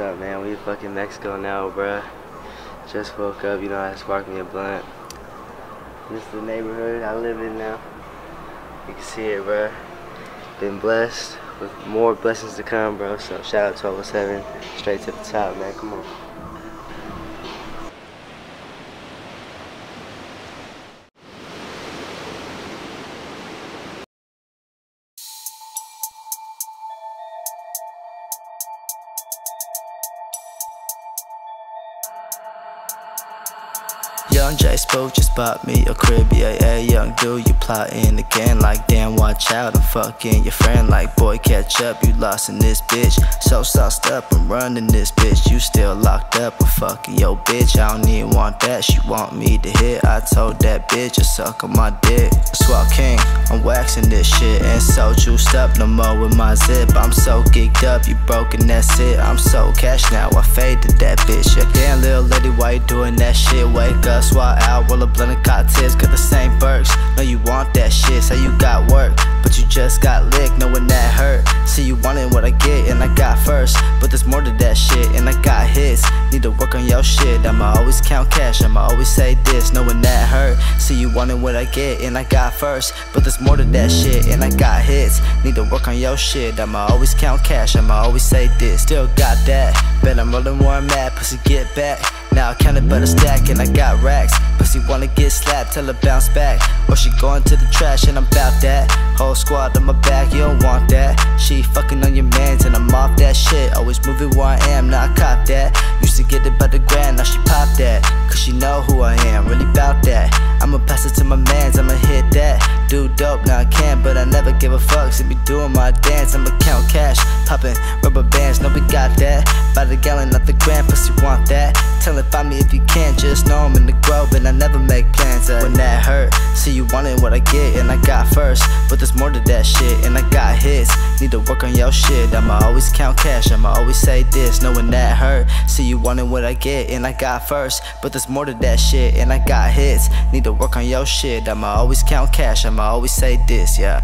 up, man? We fucking Mexico now, bruh. Just woke up, you know, I sparked me a blunt. This is the neighborhood I live in now. You can see it, bruh. Been blessed with more blessings to come, bro. So shout out to 1207, straight to the top, man. Come on. Young J Spoke just bought me a crib, yeah, yeah, young dude, you plotting again like damn, watch out, I'm fucking your friend like boy, catch up, you lost in this bitch, so sauced up, I'm running this bitch, you still locked up, I'm fucking your bitch, I don't even want that, she want me to hit, I told that bitch to suck on my dick, Swap King, I'm waxing this shit, and so juiced up, no more with my zip, I'm so geeked up, you broken, that's it, I'm so cash now, I faded that bitch, yeah, damn little lady, why you doing that shit, wake up, swat out, roll a blunt of cocktails, got the same perks. Know you want that shit, say you got work, but you just got licked, knowing that hurt. See you wanted what I get, and I got first, but there's more to that shit, and I got hits. Need to work on your shit, I'ma always count cash, I'ma always say this, knowing that hurt. See you wanted what I get, and I got first, but there's more to that shit, and I got hits. Need to work on your shit, I'ma always count cash, I'ma always say this. Still got that, bet I'm rolling more, mad, pussy get back. Now I counted but a stack and I got racks. Pussy wanna get slapped, tell her bounce back. Or she going to the trash and I'm bout that. Whole squad on my back, you don't want that. She fucking on your mans and I'm off that shit. Always moving where I am, now I cop that. Used to get it by the grand, now she pop that. Cause she know who I am, really bout that. I'ma pass it to my mans, I'ma hit that. Do dope, now I can, but I never give a fuck. See me doing my dance, I'ma count cash. Popping rubber bands, no, we got that. By the gallon, not the grand, pussy want that. I never make plans. When that hurt, see you wanted what I get and I got first. But there's more to that shit and I got hits. Need to work on your shit, I'ma always count cash, I'ma always say this, knowing that hurt. See you wanted what I get and I got first. But there's more to that shit and I got hits. Need to work on your shit, I'ma always count cash, I'ma always say this, yeah.